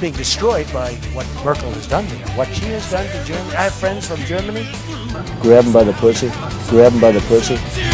Being destroyed by what Merkel has done there. What she has done to Germany. I have friends from Germany. Grab him by the pussy. Grab him by the pussy.